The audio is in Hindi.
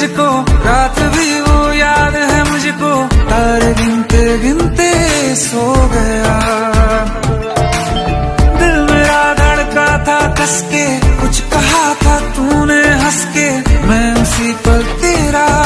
मुझको, रात भी वो याद है मुझको। तारे गिनते गिनते सो गया। दिल मेरा धड़का था कसके, कुछ कहा था तूने हंस के मैं उसी पर तेरा